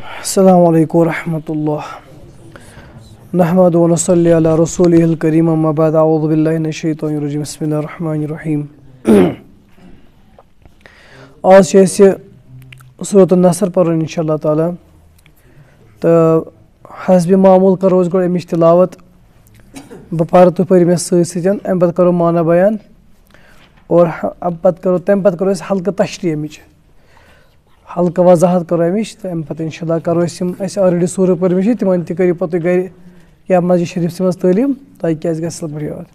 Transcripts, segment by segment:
السلام علیکم ورحمۃ اللہ۔ نحمد ونصلی علی رسول الکریم، اما بعد، اعوذ باللہ من الشیطان الرجیم، بسم اللہ الرحمن الرحیم۔ آز چھِ اَسہِ صوٗرت النصر پَرُن اِنشاء اللہ تعالیٰ تہٕ حسبِ معموٗل کَرو أسۍ گۄڈٕ اَمِچ تِلاوت بہٕ پَرٕ تُہۍ پٔرِو مےٚ سۭتۍ سۭتۍ اَمہِ پَتہٕ کَرو مانا بیان، اور اَمہِ پَتہٕ کَرو تَمہِ پَتہٕ کَرو أسۍ ہلکہٕ تشریح اَمِچ ہلکہٕ وضاحت کَرو اَمِچ تہٕ اَمہِ پَتہٕ اِنشاء اللہ کَرو اَسہِ آلریڈی سوٗرٕ پٔرمٕتۍ چھِ تِمَن تہِ کٔرِو پَتہٕ تُہۍ گَرِ یا مسجد شریٖفسٕے منٛز تعلیٖم تۄہہِ کیٛازِ گژھِ اَصٕل پٲٹھۍ یاد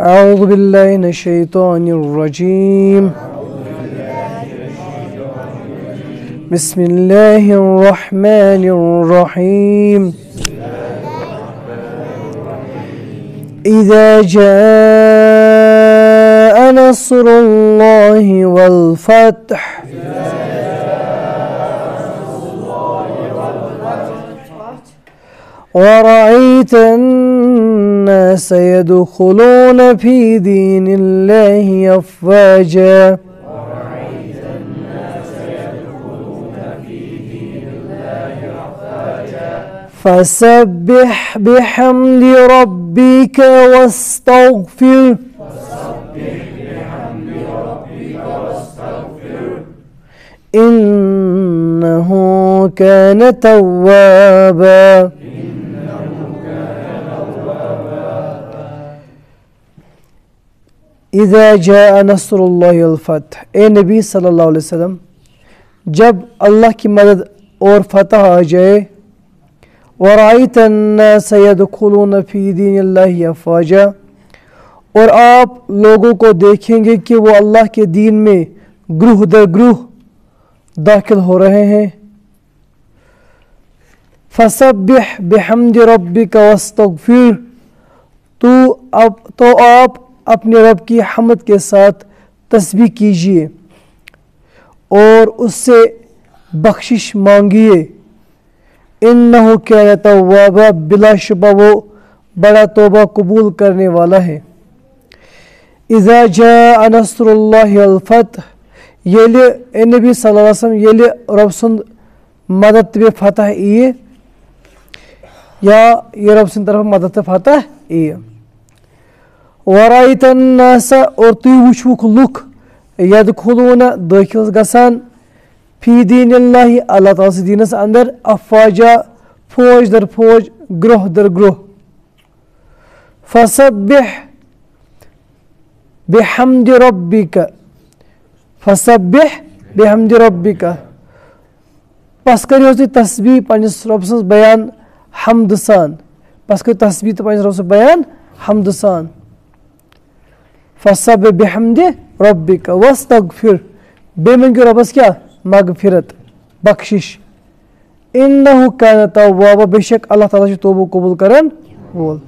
اعوذ باللہ من الشیطان الرجیم بسم اللہ الرحمن الرحیم اذا جاء نصر الله والفتح ورأيت الناس يدخلون في دين الله أفواجا. فسبح بحمد ربك واستغفر. إنه كان توابا. اذا جاء نصر اللہ الفتح اے نبی صلی اللہ علیہ وسلم، جب اللہ کی مدد اور فتح آ جائے ورائت الناس يدخلون في دین اللہ افواجا اور آپ لوگوں کو دیکھیں گے کہ وہ اللہ کے دین میں گروہ در گروہ داخل ہو رہے ہیں۔ فسبح بحمد ربک واستغفر۔ تو اب تو آپ اپنے رب کی حمد کے ساتھ تسبیح کیجیے اور اس سے بخشش مانگیے۔ ان نہ کیا توابہ بلا شبہ وہ بڑا توبہ قبول کرنے والا ہے۔ اذا جاء نصر اللہ الفتح ییٚلہِ نبی صلی اللہ علیہ وسلم ییٚلہِ رۄب سُنٛد مدد تہٕ بیٚیہِ فتح یِیہِ یا یہِ رۄب سٕنٛدِ طرفہٕ مدد تہٕ فتح یِیہِ ورایتن ناسا اور تُہۍ وٕچھوُکھ لُکھ یَدٕ کھُلوٗنہ دٲخِل گژھان فی دیٖن اللہ اللہ تعالیٰ سٕنٛدِ دیٖنَس اَندر افواجا فوج در فوج، گرٛوہ در گرٛوہ۔ فسبح بحمدِ رۄبِکا فسبح بحمدِ رۄبِکا پس کٔرِو تُہۍ تسبیٖح پنٛنِس رۄبہٕ سٕنٛز بیان حمدٕ سان۔ پس کٔرِو تسبیٖح تہٕ پنٛنِس رۄبہٕ سٕنٛز بیان حمدٕ سان۔ فصب بحمدِ رۄبِکا وستغفر بیٚیہِ مٔنٛگِو رۄبَس کیٛاہ مغفرت بخشِش اِنہُ کَرِ توابہ بے شک اللہ تعالیٰ چھُ توبہٕ قبوٗل کران وول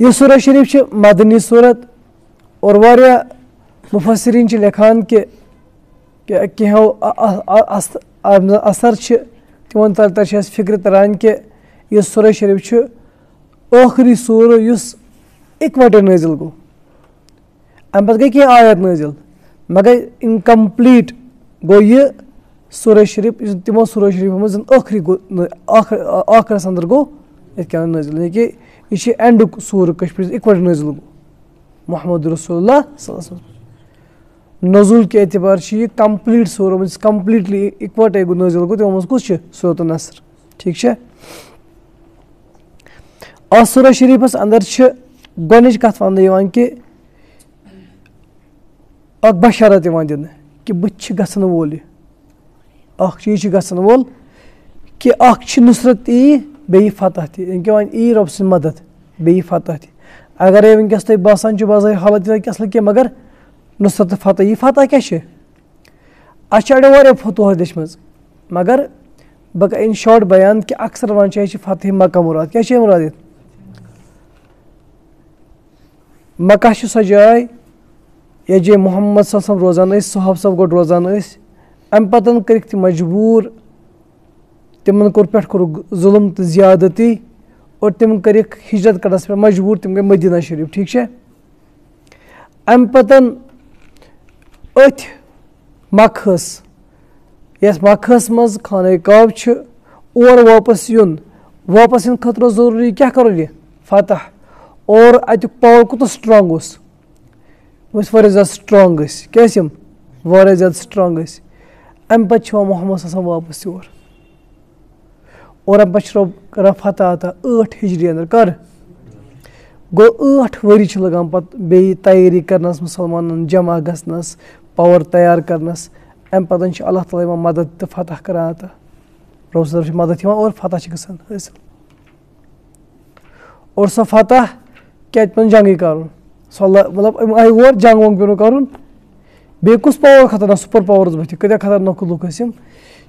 یہِ صوٗرت شریٖف چھِ مدنی صوٗرت اور واریاہ مُفسریٖن چھِ لیکھان کہِ کینٛہو اثر چھِ تِمن تل تل چھِ اَسہِ فِکرِ تران کہِ یہِ صوٗرت شریٖف چھُ ٲخری سوٗرٕ یُس اِکوَٹَے نٲزِل گوٚو اَمہِ پَتہٕ گٔے کینٛہہ آیت نٲزِل مگر اِنکَمپٕلیٖٹ گوٚو یہِ صوٗرت شریٖف، یُس تِمو صوٗرت شریٖفو منٛز زَن ٲخری گوٚو ٲخرَس اَندَر گوٚو یِتھ کٔنۍ نٲزِل یعنی کہِ یہِ چھِ اٮ۪نڈُک سوٗرٕ کشمیٖرَس اِکوَٹے نٲزِل گوٚو محمد رسول اللہ صلی اللہ نزوٗل کہِ اعتبار چھِ یہِ کَمپٕلیٖٹ سورُ یُس کَمپٕلیٖٹلی اِکوَٹَے گوٚو نٲزِل گوٚو تِمو منٛز کُس چھُ؟ صوٗرت النصر۔ ٹھیٖک چھا؟ اَتھ صوٗرت شریٖفَس اَندَر چھِ گۄڈنِچ کَتھ وَننہٕ یِوان کہِ اَکھ بشارت یِوان دِنہٕ کہِ بٕتھِ چھِ گژھن وول یہِ۔ اَکھ چیٖز چھِ گژھن وول کہِ اَکھ چھِ نُصرت یی بیٚیہِ فتح تہِ۔ یعنی کہِ وۄنۍ یی رۄبہٕ سٕنٛز مدد، بیٚیہِ فتح تہِ۔ اگرے وٕنکٮ۪س تۄہہِ باسان چھُ بظٲہِر حالت یِتھَے اَصٕل کینٛہہ، مگر نُصرت تہٕ فتح یی فتح کیٛاہ چھِ؟ اَسہِ چھِ اَڑیو واریاہ فتوٗحت لیٚچھمٕژ مگر بہٕ کَرٕ اِن شاٹ بیان کہِ اکثر وَنان چھِ اَسہِ چھِ فتح مکہ مُراد۔ کیٛاہ چھِ مُراد ییٚتہِ مکہ چھِ سۄ جاے یَتھ جایہِ محمد صٲب صٲب روزان ٲسۍ صحب صٲب گۄڈٕ روزان ٲسۍ، اَمہِ پَتہٕ کٔرِکھ تِم مجبوٗر، تِمن کوٚر پٮ۪ٹھ کوٚرُکھ ظُلُم تہٕ زیادتی اور تِم کٔرِکھ ہِجرت کَڑنَس پٮ۪ٹھ مجبوٗر، تِم گٔے مدیٖنہ شریٖف، ٹھیٖک چھا؟ اَمہِ پَتہٕ أتھۍ مکھس یَتھ مکھس منٛز خانہ کعب چھِ، اور واپس یُن، واپس یِنہٕ خٲطرٕ اوس ضروٗری کیٛاہ کَرُن یہِ؟ فتح۔ اور اَتیُک پاور کوٗتاہ سٹرانٛگ اوس یِم ٲسۍ واریاہ زیادٕ سٹرانٛگ ٲسۍ کیٛاہ ٲسۍ یِم واریاہ زیادٕ سٹرانٛگ ٲسۍ اَمہِ پَتہٕ چھِ یِوان محمد آسان واپَس یور اور اَمہِ پَتہٕ چھِ رۄب کَران فتح عطا ٲٹھ ہِجری اَنٛدر کَر گوٚو ٲٹھ ؤری چھِ لَگان پَتہٕ بیٚیہِ تیٲری کَرنَس مُسلمانَن جمع گژھنَس پاوَر تیار کَرنَس اَمہِ پَتہٕ چھِ اللہ تعالیٰ یِوان مَدد تہٕ فتح کَران عطا رۄب صٲب چھِ مَدد یِوان اور فتح چھِ گژھان حٲصِل اور سۄ فتح کیٛازِ پیوٚن جنٛگٕے کَرُن سۄ مطلب یِم آیہِ اور جنٛگ وَنٛگ پیوٚو نہٕ کَرُن بیٚیہِ کُس پاوَر خطرناک سُپَر پاوَرٕز بٔتھِ کۭتیاہ خطرناک لُکھ ٲسۍ یِم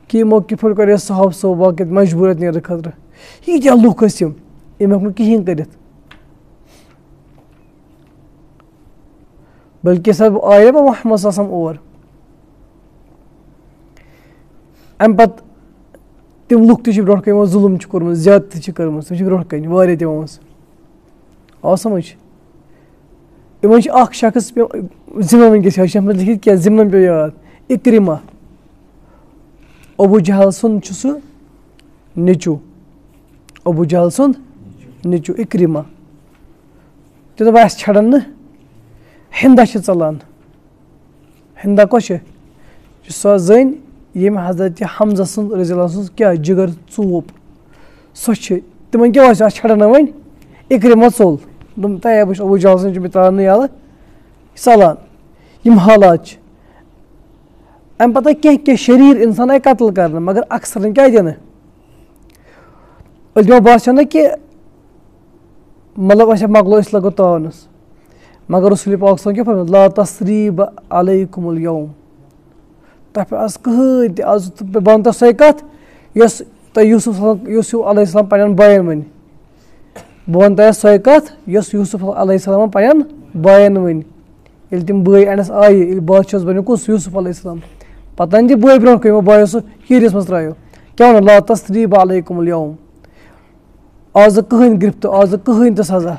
کہِ یِمو کِتھ پٲٹھۍ کَرے صحب صٲب باقٕے مجبوٗرت نیرنہٕ خٲطرٕ ییٖتیٛاہ لُکھ ٲسۍ یِم یِم ہیوٚک نہٕ کِہیٖنۍ کٔرِتھ بٔلکہِ سا آیے بہٕ محمد آسان اور۔ اَمہِ پَتہٕ تِم لُکھ تہِ چھِ برونٛٹھ کَنۍ یِمو زیادتی چھِ واریاہ تِمو آو سَمٕجھ یِمَن چھِ اَکھ شخص پیوٚو ذِمہٕ وٕنکٮ۪س یاد چھِ اَتھ منٛز لیکھِتھ کینٛہہ ذِمن یاد اِکرِما ابوٗ جہل سُنٛد چھُ سُہ نیٚچوٗ ابوٗ جہل سُنٛد نیٚچوٗ اِکرِما تہِ دوٚپ اَسہِ چھَڑان نہٕ۔ ہِندا چھِ ژَلان ہِندا کۄس چھِ سۄ زٔنۍ ییٚمہِ حضرت حمزہ سٕنٛز رضلہ سٕنٛز کیٛاہ جِگر ژوٗپ۔ سۄ چھِ۔ تِمَن کیٛاہ آسہِ اَتھ چھَڑان نہٕ وۄنۍ اِکرِما ژوٚل دوٚپُن تیا بہٕ چھُس ابوٗ جہل سٕنٛز چھُ مےٚ ترٛاونہٕ حالات چھِ اَمہِ پَتہٕ آے کینٛہہ کینٛہہ شریٖر اِنسان آیہِ قتٕل کَرنہٕ مگر اَکثرن کیٛازِ نہٕ ییٚلہِ تِمو باسیٚو نہ مطلب اَچھا مۄکلو أسۍ لَگو تاونَس مگر رسوٗل پاک صٲب کیٛاہ فرمٲیِتھ لا تصریٖبہ علیکُم الوم تۄہہِ پٮ۪ٹھ آز کٕہٕنۍ تہِ آز بہٕ وَنہٕ تۄہہِ سۄے کَتھ یۄس تۄہہِ یوٗسُف علیہ السلام پنٛنٮ۪ن بایَن ؤنۍ بہٕ وَنہٕ تۄہہِ سۄے کَتھ یۄس یوٗسف علیہ السلامَن پنٛنٮ۪ن بایَن ؤنۍ ییٚلہِ تِم بٲے اَنٮ۪س آیہِ ییٚلہِ بادشاہَس بَنیو کُس یوٗسف علیہ السلام پَتہٕ اَنہِ تہِ بٲے برونٛٹھ کُن یِمو بایو سُہ ہیٖرِس منٛز ترٛایو کیٛاہ وَنو لا تصریٖبہ علیکُم الوم آزٕ کٕہٕنۍ گِرِفتہٕ آزٕ کٕہٕنۍ تہِ سَزا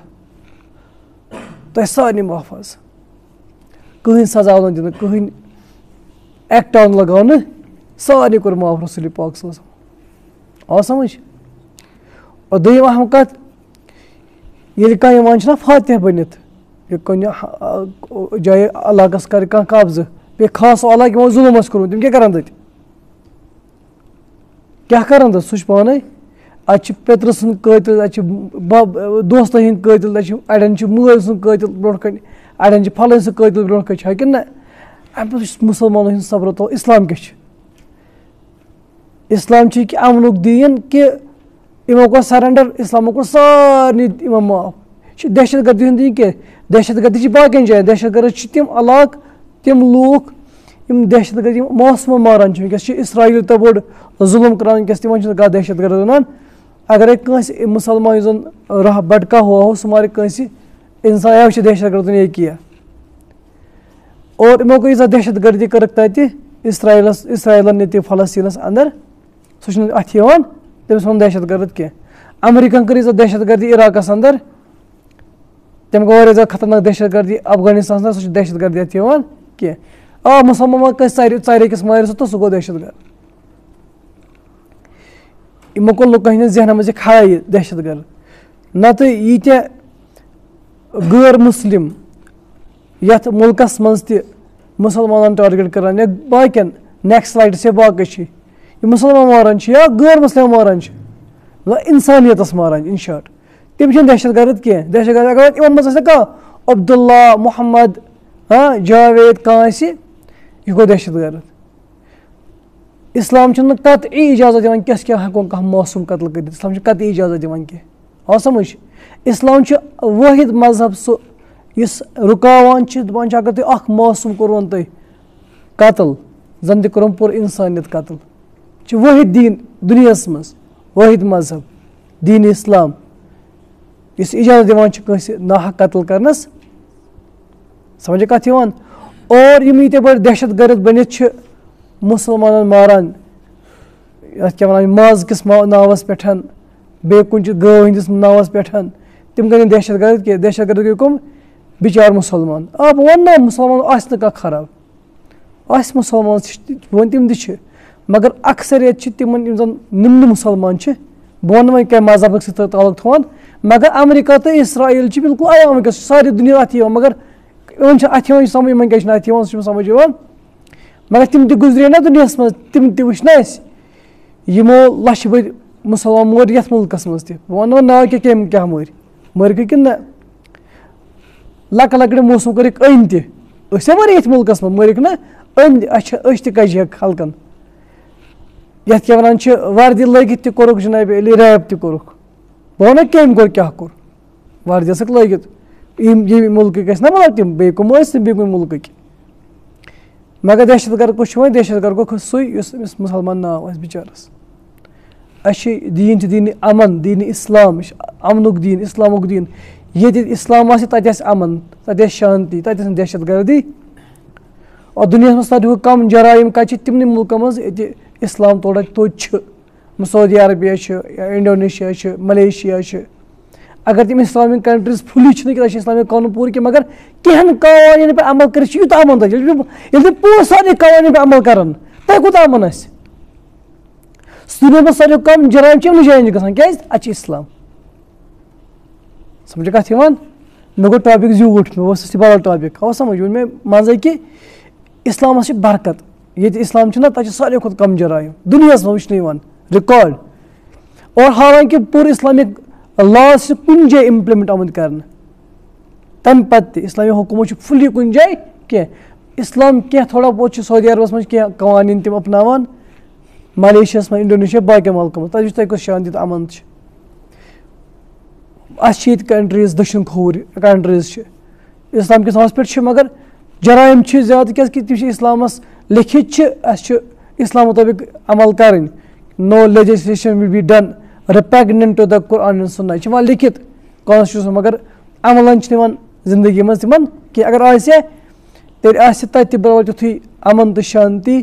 تۄہہِ سارنٕے معاف حظ کٕہٕنۍ سَزا آو نہٕ دِنہٕ کٕہٕنۍ ایٚکٹ آو نہٕ لَگاونہٕ سارنٕے کوٚر معاف رسوٗلی پاک صٲب آو سَمٕجھ اور دوٚیِم اَہم کَتھ ییٚلہِ کانٛہہ یِوان چھُنہ فاتح بٔنِتھ، یہِ کُنہِ جایہِ علاقَس کَرِ کانٛہہ قبضہٕ، بیٚیہِ خاص علاقہٕ یِمو ظُلُم آسہِ کوٚرمُت تِم کیٛاہ کَران تَتہِ؟ کیٛاہ کَران تَتہِ؟ سُہ چھُ پانَے، اَتہِ چھِ پیٚترٕ سٕنٛدۍ قٲتِل، اَتہِ چھِ بَب، دوستَن ہِنٛدۍ قٲتِل، اَتہِ چھِ اَڑٮ۪ن چھِ مٲلۍ سُنٛد قٲتِل برونٛٹھ کَنہِ، اَڑٮ۪ن چھِ پھَلٲنۍ سٕنٛدۍ قٲتِل برونٛٹھ کَنہِ چھا کِنہٕ نہ؟ اَمہِ پَتہٕ چھُ مُسلمانَن ہُنٛد صبر تو اِسلام کیٛاہ چھُ؟ اِسلام چھِ یہِ کہِ اَمنُک دیٖن کہِ یِمو کوٚر سَرَنڈَر اِسلامو کوٚر سارنٕے یِمَن معاف یہِ دہشت گردی ہُنٛد یہِ کینٛہہ دہشت گردی چھِ باقٕیَن جایَن دہشت گرد چھِ تِم علاقہٕ تِم لوٗکھ یِم دہشت گردی یِم موسمہٕ ماران چھِ وٕنکٮ۪س چھِ اِسرایل تہٕ بوٚڑ ظُلُم کَران وٕنکٮ۪س دہشت گرد وَنان اگرَے کٲنٛسہِ مُسلمان یُس راہ بَٹکا ہوا ہو سُہ مارِ کٲنٛسہِ اِنسان یا دہشت گردُن یا کینٛہہ اور یِمو گٔے ییٖژاہ دہشت گردی کٔرٕکھ تَتہِ اِسرایلَس اِسرایلَن نِتہِ فَلَسطیٖنَس اَنٛدر سُہ چھُنہٕ اَتھِ تٔمِس ووٚن دہشت گرد کینٛہہ اَمریٖکہَن کٔر ییٖژاہ دہشت گردی عراقَس اَنٛدر تٔمۍ گوٚو واریاہ زیادٕ خطرناک دہشت گردی افغانِستانَس منٛز سُہ چھُ دہشت گردی اَتھِ یِوان کینٛہہ آ، مُسلمان ما کٲنٛسہِ ژَرِ ژَرِ أکِس مارِ سُہ تہٕ سُہ گوٚو دہشت گرد۔ یِمو کوٚر لُکَن ہِنٛدٮ۪ن ذہنَن منٛز یہِ کھڑا یہِ دہشت گرد۔ نَتہٕ ییٖتیٛاہ غٲر مُسلِم یَتھ مُلکَس منٛز تہِ مُسلمانَن ٹارگیٹ کَران یا باقٕیَن نیکٕسٹ لایٹٕس یا باقٕے چھِ مُسلمان ماران یا غٲر مُسلم ماران مطلب اِنسانیتَس ماران اِن شاٹ تِم چھِنہٕ دہشت گرد کینٛہہ دہشت گرد اگر یِمَن منٛز آسہِ عبداللہ محمد ہاں جاوید کانٛہہ آسہِ یہِ گوٚو دہشت گرد اِسلام چھُنہٕ قطعی اِجازت دِوان کیٛاہ کیٛاہ ہٮ۪کون کانٛہہ موسوٗم قتٕل کٔرِتھ اِسلام چھُ قطعی اِجازت دِوان کینٛہہ آو سَمٕجھ مذہب سُہ یُس رُکاوان چھِ دَپان چھِ اگر تُہۍ اَکھ موسوٗم کوٚروُن تۄہہِ قتٕل زَن تہِ کوٚرُن پوٗرٕ اِنسٲنیت یہِ چھُ وٲحِد دیٖن دُنیاہَس منٛز وٲحِد مذہب دیٖنہِ اِسلام۔ یُس اِجازت دِوان چھِ کٲنٛسہِ ناحق قتٕل کَرنَس، سَمجھا کَتھ یِوان؟ اور یِم ییٖتیٛاہ بٔڑۍ دہشت گرد بٔنِتھ چھِ مُسلمانَن ماران، یَتھ کیٛاہ وَنان ماز کِس ناوَس پٮ۪ٹھ بیٚیہِ کُنہِ چھِ گٲو ہِنٛدِس ناوَس پٮ۪ٹھ، تِم گٔے نہٕ دہشت گرد کینٛہہ دہشت گرد گٔے کٕم؟ بِچار مُسلمان۔ آ بہٕ وَنہٕ نا مُسلمان آسہِ نہٕ کانٛہہ خراب۔ آسہِ مُسلمان بہٕ تِم تہِ چھِ۔ مگر اَکثریت چھِ تِمَن یِم زَن نِمنہٕ مُسلمان چھِ بہٕ وَنہٕ وۄنۍ کَمہِ مذہبَس سۭتۍ تعلق تھاوان مگر اَمریٖکہ تہٕ اِسرایل چھِ بِلکُل عیام وٕنکٮ۪س سارے دُنیا اَتھِ یِوان مگر یِمَن چھِ اَتھِ یِوان یہِ سَمٕجھ یِمَن کیٛاہ چھِنہٕ اَتھِ یِوان سُہ چھُنہٕ سَمٕجھ یِوان مگر تِم تہِ گُزرے نہ دُنیاہَس منٛز تِم تہِ وٕچھ نہ اَسہِ یِمو لَچھِ بٔدۍ مُسلمان مٲرۍ یَتھ مُلکَس منٛز تہِ بہٕ وَنہٕ وۄنۍ ناو کیٛاہ کٔمۍ کیٛاہ مٲرۍ مٲرۍ گٔے کِنہٕ نہ لۄکٕٹۍ لۄکٕٹۍ موسم کٔرِکھ أنۍ تہِ أسۍ ہا مٲرۍ ییٚتھۍ مُلکَس منٛز مٲرِکھ نہ أنۍ اَسہِ چھِ أسۍ تہِ کَجہِ ہٮ۪کھ خلقَن یَتھ کیٛاہ وَنان چھِ وَردی لٲگِتھ تہِ کوٚرُکھ جِنابہِ علی ریپ تہِ کوٚرُکھ بہٕ وَنہٕ کٔمۍ کوٚر کیٛاہ کوٚر وَردی ٲسٕکھ لٲگِتھ یِم ییٚمہِ مُلکٕکۍ ٲسۍ نہ مطلب تِم بیٚیہِ کٕم ٲسۍ نہٕ بیٚیہِ کُنہِ مُلکٕکۍ مگر دہشت گرد کُس چھُ وۄنۍ دہشت گرد گوٚو سُے یُس أمِس مُسلمان ناو آسہِ بِچارَس اَسہِ چھِ دیٖن چھِ دیٖنہِ اَمَن دیٖنہِ اِسلام یہِ چھِ اَمنُک دیٖن اِسلامُک دیٖن ییٚتہِ اِسلام آسہِ تَتہِ آسہِ اَمَن تَتہِ آسہِ شانتی تَتہِ آسہِ نہٕ دہشت گردی اور دُنیاہَس منٛز ساروی کھۄتہٕ کَم جرایم کَتہِ چھِ تِمنٕے مُلکَن منٛز ییٚتہِ اِسلام تھوڑا توتہِ سعودی عربیہ چھُ یا ملیشیا اگر تِم اِسلامِک کَنٹرٛیٖز فُلی چھِنہٕ کینٛہہ چھِ اِسلامِک پوٗرٕ کینٛہہ، مگر کینٛہَن قوانیٖن پٮ۪ٹھ عمل کٔرِتھ چھِ یوٗتاہ اَمَن تَتہِ ییٚلہِ تِم پوٗرٕ سارنٕے پٮ۪ٹھ عمل کَران تۄہہِ کوٗتاہ اَمَن آسہِ دُنیاہَس منٛز ساروی کَم جرایم چھِ یِمنٕے جایَن چھِ گژھان۔ کیٛازِ؟ اَتہِ چھِ اِسلام۔ سَمجھِ کَتھ یِوان؟ مےٚ گوٚو ٹاپِک زیوٗٹھ، مےٚ اوس یہِ بدل ٹاپِک اَوا سَمٕجھ، ووٚن مےٚ منٛزَے کہِ اِسلامَس چھِ برکت۔ ییٚتہِ اِسلام چھُنہ، تَتہِ چھِ ساروی کھۄتہٕ کَم جرایم۔ دُنیاہَس منٛز وٕچھنہٕ یِوان۔ رِکاڈ اور حالانکہِ پوٗرٕ اِسلامِک لاز چھِ کُنہِ جایہِ اِمپلِمٮ۪نٛٹ آمٕتۍ کَرنہٕ۔ تَمہِ پَتہٕ تہِ اِسلامی حکوٗمت چھُ فُلی کُنہِ جایہِ کینٛہہ۔ اِسلام کینٛہہ تھوڑا بہت چھِ سعودی عربَس منٛز کینٛہہ قوانیٖن تِم اَپناوان۔ ملیشیاہَس منٛز اِنڈونیشیا باقٕیَن مُلکَن منٛز۔ تَتہِ وٕچھ تۄہہِ کۄس شانتی تہٕ اَمَن چھِ۔ اَسہِ چھِ ییٚتہِ کَنٹرٛیٖز دٔچھُن کھووُرۍ کَنٹرٛیٖز چھِ۔ اِسلام کِس پٮ۪ٹھ چھِ، مگر جرایم چھِ زیادٕ۔ کیٛازِکہِ تِم چھِ اِسلامَس لیکھِتھ چھِ اَسہِ عمل کَرٕنۍ no legislation will be done repugnant to the Quran سُننا یہِ چھِ یِوان لیکھِتھ کانسٹیوٗشَن مگر عملَن چھِنہٕ یِوان زندگی منٛز تِمَن کینٛہہ اگر آسہِ ہا تیٚلہِ برابر تیُتھُے اَمَن تہٕ شانتی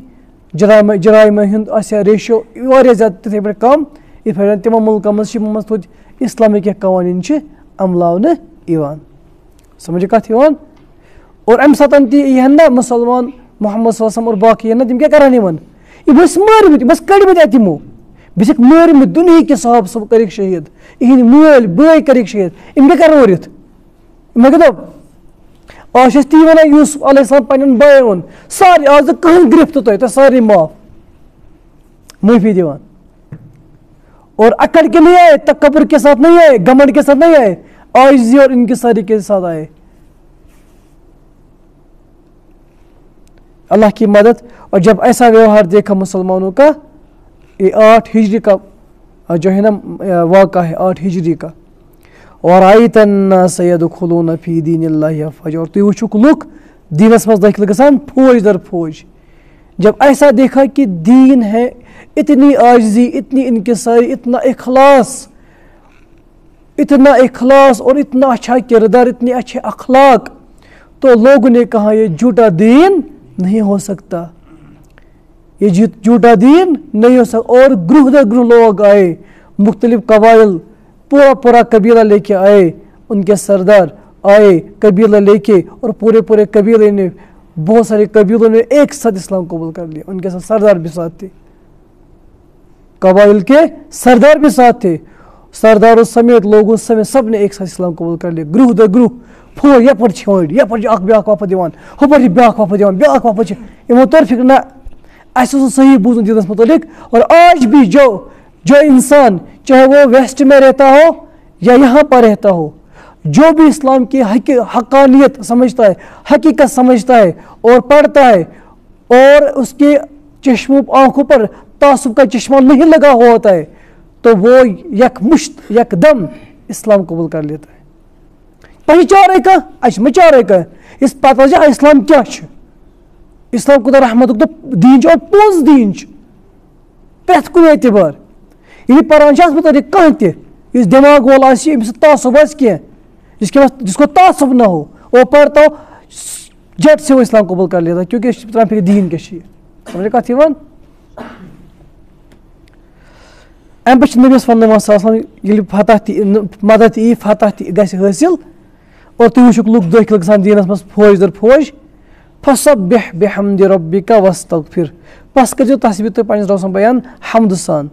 جرایمہٕ جرایمہٕ ہُنٛد آسہِ ہا ریشو واریاہ زیادٕ تِتھَے پٲٹھۍ کَم یِتھ پٲٹھۍ تِمَن مُلکَن منٛز چھِ یِمَن منٛز تویتہِ اِسلامِک کینٛہہ قوانیٖن چھِ عملاونہٕ یِوان کَتھ یِوان اور اَمہِ ساتہٕ تہِ یی ہَن نہ مُسلمان محمد صلی اللہ علیہ وسلم اور باقٕے یِن نہ تِم کیٛاہ کَران یِمَن یِم ٲسۍ مٲرۍمٕتۍ یِم ٲسۍ کٔڑۍمٕتۍ اَتہِ یِمو بیٚیہِ چھِکھ مٲرۍمٕتۍ دُنہِکۍ صاحب صٲب کٔرِکھ شہیٖد یِہِنٛدۍ مٲلۍ بٲے کٔرِکھ شہیٖد یِم کیٛاہ کَرَن اوٗرِتھ مےٚ کیٛاہ تی وَنان یوٗسف علیہ السلام پنٛنٮ۪ن بٲیَن ووٚن سارے آز نہٕ کٕہٕنۍ گرِفتہٕ تۄہہِ تۄہہِ معاف معٲفی دِوان اور اکڑ کے نہیں آئے تکبر کے ساتھ نہیں آئے گمنڈ کے ساتھ نہیں آئے آئزی اور ان کے ساری کے ساتھ آئے اللہ کی مدد، اور جب ایسا ویوہار دیکھا مسلمانوں کا، یہ آٹھ ہجری کا، جو ہے نا، واقعہ ہے، آٹھ ہجری کا۔ اور آئی تن سید کھلون فی دین اللہ فج اور تُہۍ وٕچھُکھ لُکھ دیٖنَس منٛز دٲخِل گژھان فوج در فوج۔ جب ایسا دیکھا کہ دین ہے، اتنی عاجزی، اتنی انکساری، اتنا اخلاص اتنا اخلاص اور اتنا اچھا کردار اتنے اچھے اخلاق، تو لوگوں نے کہا، یہ جھوٹا دین نہیں ہو سکتا۔ یہ جی- جھوٹا دین نہیں ہو سکتا۔ اور گروہ در گروہ لوگ آئے، مختلف قبائل، پورا پورا قبیلہ لے کے آئے، ان کے سردار آئے، قبیلہ لے کے، اور پورے پورے قبیلے نے، بہت سارے قبیلوں نے ایک ساتھ اسلام قبول کر لیا۔ ان کے ساتھ سردار بھی ساتھ تھے۔ قبائل کے سردار بھی ساتھ تھے۔ سرداروں سمیت لوگوں سمیت سب نے ایک ساتھ اسلام قبول کر لیا۔ گروہ در گروہ پھول یپٲرۍ چھِ ٲڑۍ یپٲرۍ چھِ اکھ بیٛاکھ وۄپھٕ دِوان ہُپٲرۍ چھِ بیٛاکھ وۄپھٕ دِوان، بیٛاکھ وۄپھٕ چھِ۔ یِمو توٚر فِکر نہ، اَسہِ اوس نہٕ صحیح بوٗزمُت دیٖنَس مُتعلِق۔ اور آج بھی جو جو اِنسان چاہے وہ ویسٹ میں رہتا ہو یا یہاں پر رہتا ہو، جو بھی اسلام کی حقی حقانیت سمجھتا ہے، حقیقت سمجھتا ہے اور پڑھتا ہے، اور اس کے چشموں، آنکھوں پر تعصب کا چشمہ نہیں لگا ہوا ہوتا ہے، تو وہ یک مشت، یک دم اسلام قبول کر لیتا ہے۔ پہچارے کا اچھ مچارے کا اس پتہ جا اسلام کیا چھُ۔ اسلام کوٗتاہ رحمتُک تہٕ دیٖن چھُ اور پوٚز دیٖن چھُ۔ پرٛٮ۪تھ کُنہِ اعتبار۔ ییٚلہِ پَران چھِ اَتھ مُتعلِق کانٛہہ تہِ یُس دٮ۪ماغ وول آسہِ أمِس تعصب آسہِ کینٛہہ جس کے پاس جس کو تعصب نہ ہو۔ وہ پرتا ہو، جٹ سے وہ اسلام قبول کر لیتا کیونکہ اس طرح پھر دین کیٛاہ چھِ یہِ سمجھ کَتھ یِوان اَمہِ پَتہٕ چھِ نبیَس وَننہٕ آسان ییٚلہِ یعنی فتح تہِ مدد یی فتح تہِ گژھِ حٲصِل اور تُہۍ وٕچھِکھ لُکھ دٲخِل گژھان دیٖنَس منٛز فوج در فوج فصبح بحمد ربك واستغفر بس کٔرزیو تسبیح تُہۍ پنٛنِس رۄب سُنٛد بیان حمدٕ سان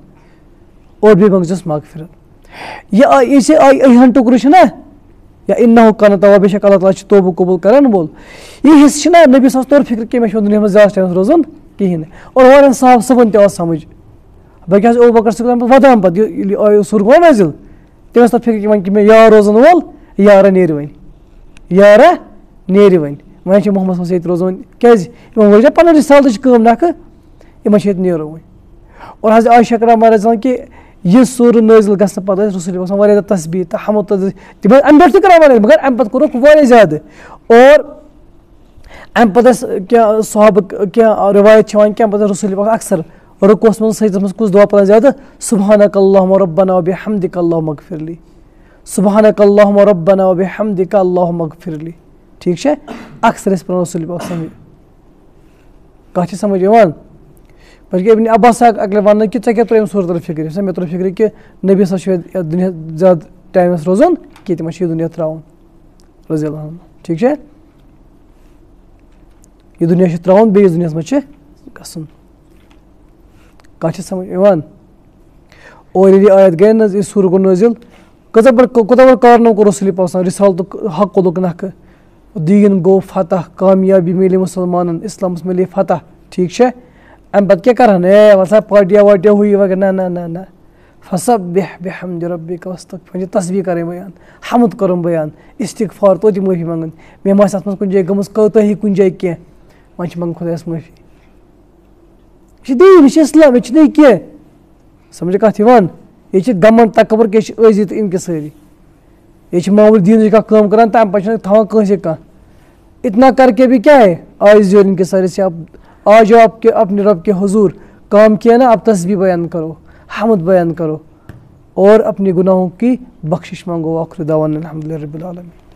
اور بیٚیہِ منٛگزیوس مغفرت یہِ آے یہِ ژےٚ آے أہن ٹُکرٕ چھُنہ یا اِنہو کانہہ توا بے شک اللہ تعالیٰ چھُ توبہٕ قبوٗل کران وول یہِ حِصہٕ چھُنہ نبی صٲبس توٚر فِکرِ کہِ مےٚ چھُ دُنیاہس منٛز زیادٕ ٹایمَس روزُن کِہیٖنۍ نہٕ اور واریاہن صاحب صٲبن تہِ آو سَمٕجھ بلکہِ حظ اوٚبو بکر صٲب وَدان پَتہٕ ییٚلہِ آیو سُر گوٚو نٲزِل تٔمۍ ٲس تَتھ فِکرِ وۄنۍ کہِ مےٚ یار روزان وول یارا نیرِ وۄنۍ یارا، نیرِ وۄنۍ وۄنۍ چھِ محمد صٲبس ییٚتہِ روزان، کیازِ؟ یِمن وٲج نہ پَنٕنۍ رِسالتٕچ کٲم نیرو وۄنۍ اور حظ آیہِ شکرا مہراج وَنان کہِ یہِ سورٕ نٲزِل گژھنہٕ ٲسۍ رسول باسان واریاہ زیادٕ تسبیٖح تہٕ حمد تہٕ تِم ٲسۍ اَمہِ پٮ۪ٹھ تہِ واریاہ، مگر اَمہِ پَتہٕ کوٚرُکھ واریاہ زیادٕ۔ اور اَمہِ پَتہٕ ٲسۍ کینٛہہ صحابہٕ کینٛہہ رِوایت چھِ یِوان کینٛہہ پَتہٕ سُلی پَتہٕ اَکثر رُکوَس منٛز، سٔجدَس منٛز کُس دُعا پَران زیادٕ؟ صُبحانک اللہُ رۄبنا وبِ حمدِک مغفرلی صُبحانک اللہُ رۄبنا وبِ حمدِک اللہُ مغفرلی ٹھیٖک چھا اَکثر ٲسۍ پَران رسوٗل پاک سَمٕجھ کَتھ چھِ سَمٕجھ یِوان بلکہِ ابن عباس آو اَکہِ لَٹہِ وَننہٕ کہِ ژےٚ کیٛاہ ترٛٲیِم صوٗرتَن فِکرِ یُس مےٚ ترٛٲو فِکرِ کہِ نبی ہسا چھُ یَتھ دُنیا زیادٕ ٹایمَس روزُن کہِ تِمَن چھُ یہِ دُنیا ترٛاوُن رضی اللہ ٹھیٖک چھا یہِ دُنیا چھُ ترٛاوُن بیٚیِس دُنیاہَس منٛز چھِ گژھُن کَتھ چھِ سَمٕجھ یِوان اور ییٚلہِ یہِ آیت گٔے نہ حظ یہِ سُر گوٚو نٲزِل کۭژاہ بٔڑ کوٗتاہ بوٚڑ کارنو کوٚر رسوٗلی پاسان رِسالتُک حق تُلُکھ نَکھٕ دیٖن گوٚو فتح کامیابی مِلے مُسلمانَن اِسلامَس مِلے فتح ٹھیٖک چھا اَمہِ پَتہٕ کیٛاہ کَرہن ہے وَسا پاٹیا واٹیا ہُہ یہِ وغیرہ نہ نہ نہ فسا بیٚہہ بیٚہہ حمدِ رۄبہِ وَسط وۄنۍ چھِ تصبیٖح کَرٕنۍ بَیان حمد کَرُن بَیان اِستِغفار توتہِ معٲفی منٛگٕنۍ مےٚ ما آسہِ اَتھ منٛز کُنہِ جایہِ گٔمٕژ کوتٲہی کُنہِ جایہِ کینٛہہ وۄنۍ چھِ منٛگُن خۄدایَس معٲفی یہِ چھِ دیٖن یہِ چھِ اِسلام ییٚتہِ چھِنہٕ یہِ کینٛہہ سَمجھ کَتھ یِوان یہ چھِ تقبر تَکبر عزی تو ان کے اِن یہ معمول ییٚتہِ کم معموٗلی دیٖنٕچ پہ کٲم کَران تَمہِ اتنا کر کے بھی کیا ہے؟ آج زیور ان کے سٲری سے آج آپ کے، اپنے رب کے حضور کام کیا نا، آپ تسبیح بیان کرو، حمد بیان کرو اور اپنے گناہوں کی بخشش مانگو۔ آخر داوان الحمدُاللہ رب العالمین۔